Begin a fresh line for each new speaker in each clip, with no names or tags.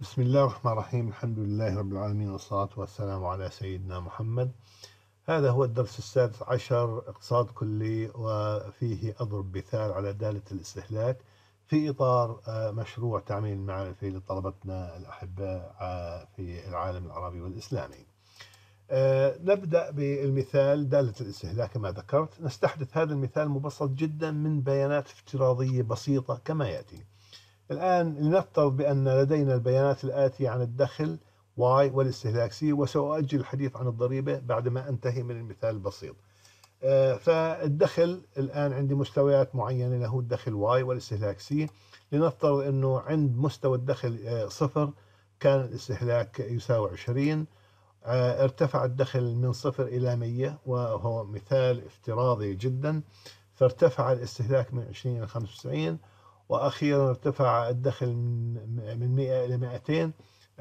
بسم الله الرحمن الرحيم الحمد لله رب العالمين والصلاة والسلام على سيدنا محمد هذا هو الدرس السادس عشر اقتصاد كلي وفيه أضرب مثال على دالة الاستهلاك في إطار مشروع تعميم المعرفي لطلبتنا الأحباء في العالم العربي والإسلامي نبدأ بالمثال دالة الاستهلاك كما ذكرت نستحدث هذا المثال مبسط جدا من بيانات افتراضية بسيطة كما يأتي الآن لنفترض بأن لدينا البيانات الآتية عن الدخل Y والاستهلاك C وسأؤجل الحديث عن الضريبة بعدما أنتهي من المثال البسيط. آه، فالدخل الآن عندي مستويات معينة له الدخل Y والاستهلاك C لنفترض أنه عند مستوى الدخل آه، صفر كان الاستهلاك يساوي 20 آه، ارتفع الدخل من صفر إلى 100 وهو مثال افتراضي جدا فارتفع الاستهلاك من 20 إلى 95 وأخيرا ارتفع الدخل من 100 إلى 200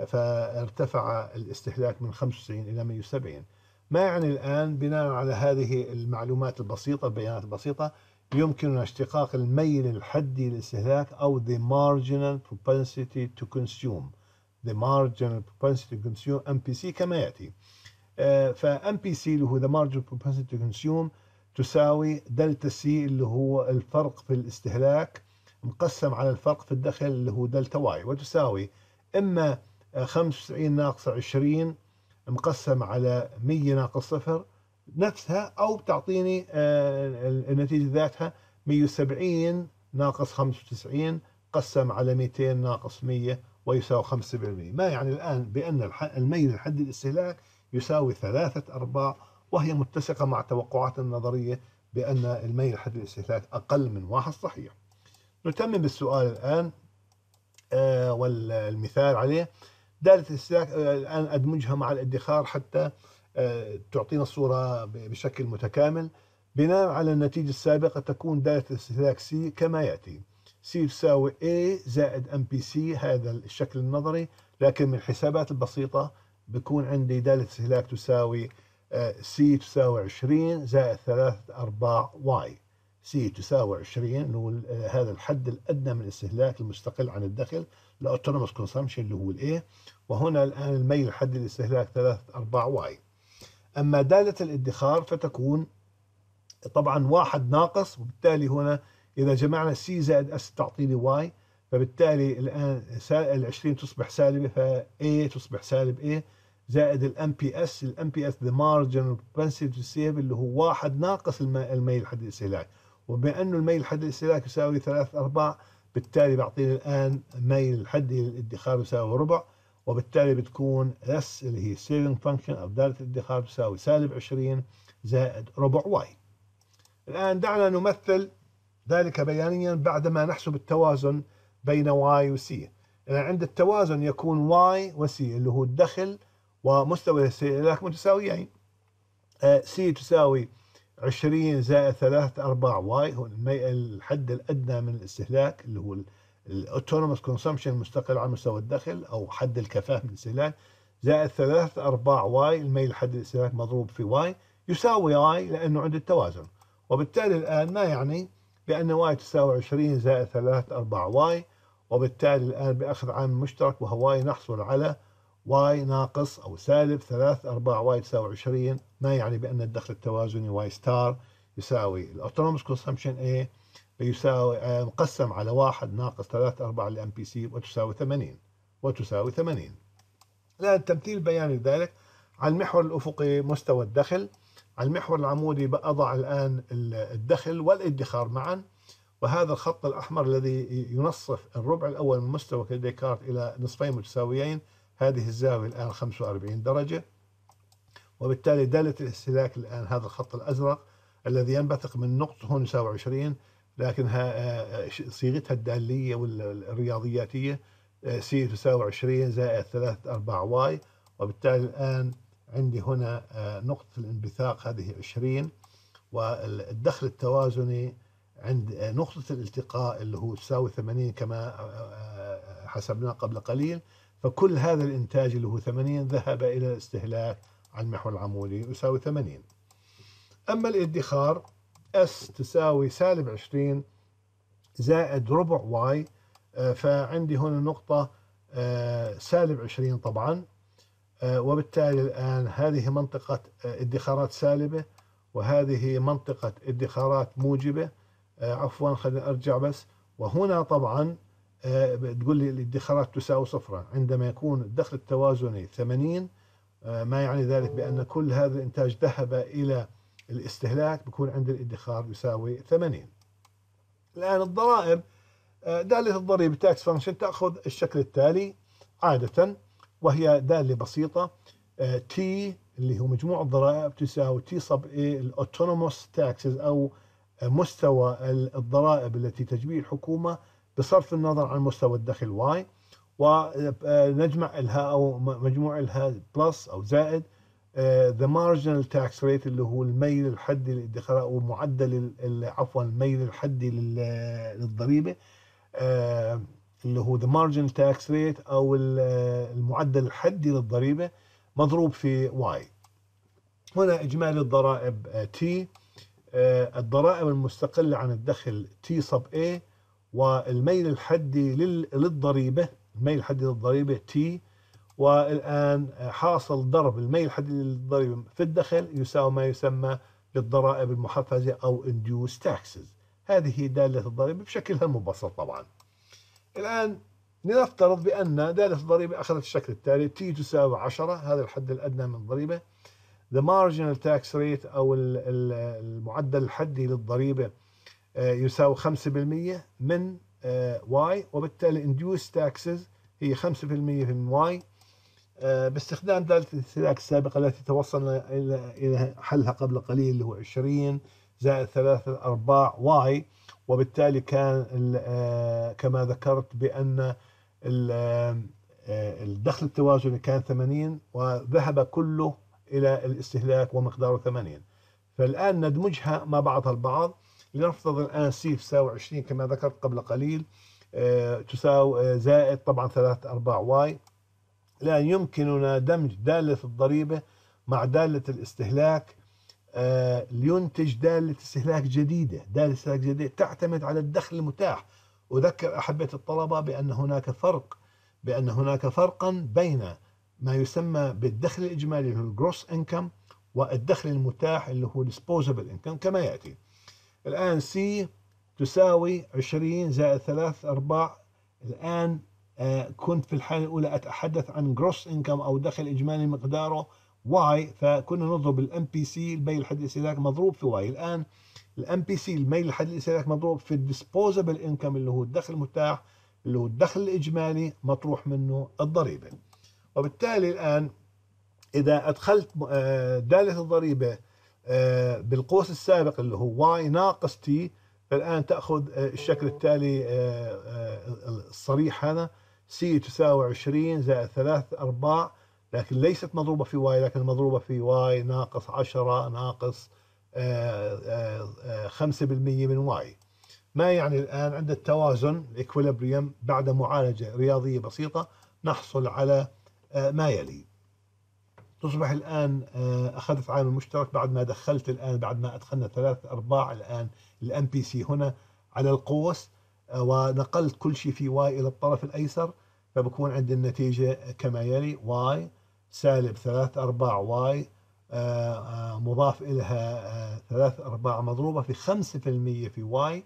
فارتفع الاستهلاك من 95 إلى 170 ما يعني الآن؟ بناء على هذه المعلومات البسيطة البيانات البسيطة يمكننا اشتقاق الميل الحدي للاستهلاك أو the marginal propensity to consume. the marginal propensity to consume MPC كما يأتي. ف MPC اللي هو the marginal propensity to consume تساوي delta C اللي هو الفرق في الاستهلاك مقسم على الفرق في الدخل اللي هو delta Y وتساوي إما 95 ناقص 20 مقسم على 100 ناقص صفر نفسها أو بتعطيني النتيجة ذاتها 170 ناقص 95 قسم على 200 ناقص 100 ويساوي 5% ما يعني الآن بأن الميل الحد الاستهلاك يساوي ثلاثة أرباع وهي متسقة مع توقعات النظرية بأن الميل الحد الاستهلاك أقل من واحد صحيح. نتمم بالسؤال الآن آه والمثال عليه. دالة الاستهلاك آه الآن أدمجها مع الادخار حتى آه تعطينا الصورة بشكل متكامل. بناء على النتيجة السابقة تكون دالة الاستهلاك C كما يأتي. C تساوي A زائد MPC هذا الشكل النظري. لكن من الحسابات البسيطة بكون عندي دالة استهلاك تساوي C تساوي 20 زائد 3 أرباع Y. C تساوي 20 اللي هو هذا الحد الأدنى من الاستهلاك المستقل عن الدخل ال autonomous consumption اللي هو ال A وهنا الآن الميل حد الاستهلاك 3 4 Y. أما دالة الادخار فتكون طبعا واحد ناقص وبالتالي هنا إذا جمعنا C زائد S تعطيني Y. فبالتالي الآن ال 20 تصبح سالبه ف تصبح سالب A. زائد ال MPS ال MPS the marginal propensity to اللي هو واحد ناقص الميل حد الاستهلاك. وبما انه الميل الحد الاستهلاك يساوي ثلاث أرباع بالتالي بعطيني الآن ميل الحدي للادخار يساوي ربع وبالتالي بتكون S اللي هي saving function أو دالة الادخار تساوي سالب 20 زائد ربع Y. الآن دعنا نمثل ذلك بيانيا بعدما نحسب التوازن بين Y و C. يعني عند التوازن يكون Y و C اللي هو الدخل ومستوى الاستهلاك متساويين. سي تساوي 20 زائد 3 4 واي هو الحد الأدنى من الاستهلاك اللي هو ال autonomous consumption المستقل عن مستوى الدخل أو حد الكفاءه من الاستهلاك زائد 3 4 Y الميل حد الاستهلاك مضروب في Y يساوي Y لأنه عند التوازن. وبالتالي الآن ما يعني بأن Y تساوي 20 زائد 3 4 Y وبالتالي الآن بأخذ عامل مشترك وهو Y نحصل على Y ناقص أو سالب 3 4 Y تساوي 20 ما يعني بأن الدخل التوازني Y star يساوي ال autonomous consumption A يساوي مقسم على واحد ناقص 3 4 ل MPC وتساوي 80 وتساوي 80 الآن التمثيل بياني لذلك على المحور الأفقي مستوى الدخل. على المحور العمودي أضع الآن الدخل والادخار معا. وهذا الخط الأحمر الذي ينصف الربع الأول من مستوى ديكارت إلى نصفين متساويين هذه الزاوية الآن 45 درجة وبالتالي دالة الاستهلاك الآن هذا الخط الأزرق الذي ينبثق من نقطة هون يساوي 20 لكنها صيغتها الدالية والرياضياتية سي تساوي 20 زائد 3 4 واي وبالتالي الآن عندي هنا نقطة الانبثاق هذه 20 والدخل التوازني عند نقطة الالتقاء اللي هو تساوي 80 كما حسبناه قبل قليل فكل هذا الإنتاج اللي هو 80 ذهب إلى الاستهلاك على المحور العمودي يساوي 80 أما الادخار S تساوي سالب 20 زائد ربع واي فعندي هنا نقطة سالب 20 طبعا. وبالتالي الآن هذه منطقة ادخارات سالبة وهذه منطقة ادخارات موجبة. عفوا خلينا أرجع بس. وهنا طبعا بتقول لي الادخارات تساوي صفرا عندما يكون الدخل التوازني 80 ما يعني ذلك بأن كل هذا الإنتاج ذهب إلى الاستهلاك بيكون عند الادخار يساوي 80 الآن الضرائب دالة الضريبة tax function تأخذ الشكل التالي عادة وهي دالة بسيطة. T اللي هو مجموع الضرائب تساوي T sub A ال autonomous taxes أو مستوى الضرائب التي تجبيه الحكومة بصرف النظر عن مستوى الدخل Y ونجمع لها أو مجموع لها plus أو زائد the marginal tax rate اللي هو الميل الحدي للادخار أو معدل عفوا الميل الحدي للضريبة آه، اللي هو the marginal tax rate أو المعدل الحدي للضريبة مضروب في Y هنا إجمالي الضرائب T آه، الضرائب المستقلة عن الدخل T sub A والميل الحدي للضريبة الميل الحدي للضريبة t والآن حاصل ضرب الميل الحدي للضريبة في الدخل يساوي ما يسمى بالضرائب المحفزة أو induced taxes. هذه دالة الضريبة بشكلها المبسط طبعا. الآن لنفترض بأن دالة الضريبة أخذت الشكل التالي. تي تساوي 10 هذا الحد الأدنى من الضريبة. The marginal tax rate أو المعدل الحدي للضريبة يساوي 5% من آه، وبالتالي induced taxes هي 5% من y آه، باستخدام دالة الاستهلاك السابقة التي توصلنا إلى حلها قبل قليل اللي هو 20 زائد 3 أرباع واي. وبالتالي كان آه، كما ذكرت بأن آه، الدخل التوازني كان 80 وذهب كله إلى الاستهلاك ومقداره 80 فالآن ندمجها مع بعضها البعض. لنفترض الآن C تساوي 20 كما ذكرت قبل قليل تساوي زائد طبعا 3 أرباع Y. لا يمكننا دمج دالة الضريبة مع دالة الاستهلاك آه، لينتج دالة استهلاك جديدة. دالة استهلاك جديدة تعتمد على الدخل المتاح. أذكر أحبة الطلبة بأن هناك فرق بأن هناك فرقا بين ما يسمى بالدخل الإجمالي اللي هو ال gross income والدخل المتاح اللي هو disposable income كما يأتي. الآن C تساوي 20 زائد 3 أرباع. الآن آه، كنت في الحالة الأولى أتحدث عن gross income أو دخل إجمالي مقداره Y فكنا نضرب ال MPC الميل الحد الاستهلاك مضروب في Y الآن ال MPC الميل الحد الاستهلاك مضروب في ال disposable income اللي هو الدخل المتاح اللي هو الدخل الإجمالي مطروح منه الضريبة. وبالتالي الآن إذا أدخلت آه، دالة الضريبة بالقوس السابق اللي هو Y ناقص T فالآن تأخذ الشكل التالي الصريح هذا. C تساوي 20 زائد 3 أرباع لكن ليست مضروبة في Y لكن مضروبة في Y ناقص 10 ناقص 5% آه، آه، آه، من Y. ما يعني الآن عند التوازن ال equilibrium بعد معالجة رياضية بسيطة نحصل على ما يلي. تصبح الآن أخذت عامل مشترك بعد ما دخلت الآن بعد ما أدخلنا ثلاث أرباع الآن ال MPC هنا على القوس ونقلت كل شيء في Y إلى الطرف الأيسر فبكون عندي النتيجة كما يلي Y سالب ثلاث أرباع Y آه، آه، مضاف إليها آه، ثلاث أرباع مضروبة في خمسة في المية في Y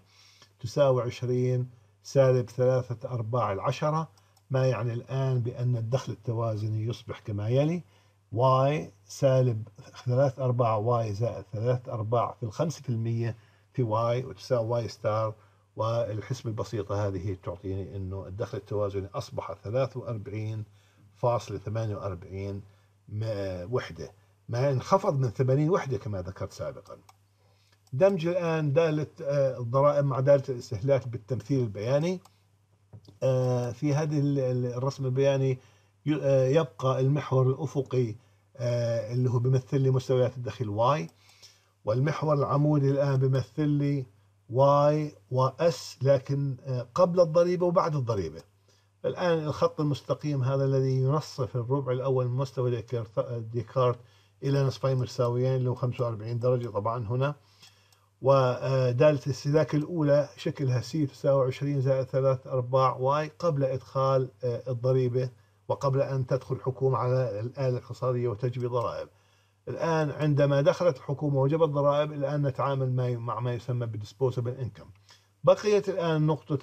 تساوي عشرين سالب ثلاثة أرباع العشرة ما يعني الآن بأن الدخل التوازني يصبح كما يلي. Y سالب ثلاث أرباع Y زائد ثلاث أرباع في الخمسة في المية في Y وتساوي Y star. والحسبة البسيطة هذه تعطيني أنه الدخل التوازني أصبح 43.48 وحدة. ما انخفض من 80 وحدة كما ذكرت سابقا. دمج الآن دالة آه، الضرائب مع دالة الاستهلاك بالتمثيل البياني. آه، في هذه الرسم البياني آه، يبقى المحور الأفقي اللي هو بيمثل لي مستويات الدخل Y والمحور العمودي الآن بيمثل لي Y و S لكن آه، قبل الضريبة وبعد الضريبة. الآن الخط المستقيم هذا الذي ينصف الربع الأول من مستوى ديكارت إلى نصفين متساويين اللي هو 45 درجة طبعا هنا. ودالة الاستهلاك الأولى شكلها C تساوي 20 زائد 3 أرباع Y قبل إدخال آه، الضريبة. وقبل أن تدخل الحكومة على الآلة الاقتصادية وتجبي ضرائب. الآن عندما دخلت الحكومة وجبت ضرائب الآن نتعامل مع ما يسمى بال disposable income. بقيت الآن نقطة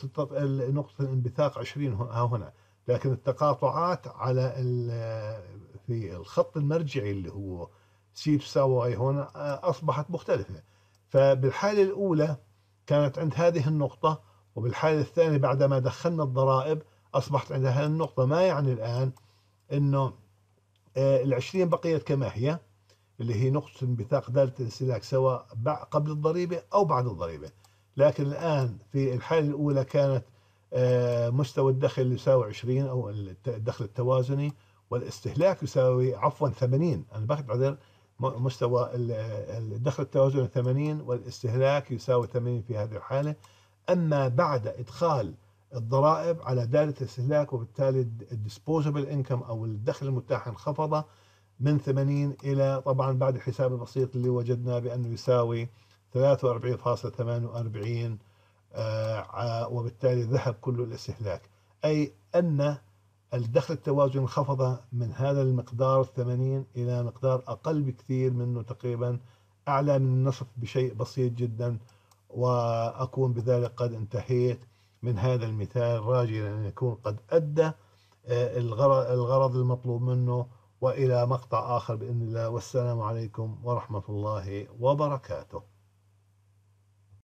نقطة الانبثاق 20 ها هنا. لكن التقاطعات على في الخط المرجعي اللي هو سي تساوي هنا آه، أصبحت مختلفة. فبالحالة الأولى كانت عند هذه النقطة وبالحالة الثانية بعدما دخلنا الضرائب أصبحت عند هذه النقطة ما يعني الآن أنه آه، العشرين بقيت كما هي اللي هي نقطة انبثاق دالة الاستهلاك سواء قبل الضريبة أو بعد الضريبة. لكن الآن في الحالة الأولى كانت آه، مستوى الدخل يساوي 20 أو الدخل التوازني والاستهلاك يساوي عفوا 80 أنا باخذ مستوى الدخل التوازني 80 والاستهلاك يساوي 80 في هذه الحالة. أما بعد إدخال الضرائب على دالة الاستهلاك وبالتالي الديسبوزبل انكم أو الدخل المتاح انخفض من 80 إلى طبعا بعد الحساب البسيط اللي وجدنا بأنه يساوي 43.48 آه، وبالتالي ذهب كل الاستهلاك. أي أن الدخل التوازن انخفض من هذا المقدار 80 إلى مقدار أقل بكثير منه تقريبا أعلى من النصف بشيء بسيط جدا وأكون بذلك قد انتهيت. من هذا المثال راجيا أن يكون قد أدى آه، الغرض المطلوب منه وإلى مقطع آخر بإذن الله. والسلام عليكم ورحمة الله وبركاته.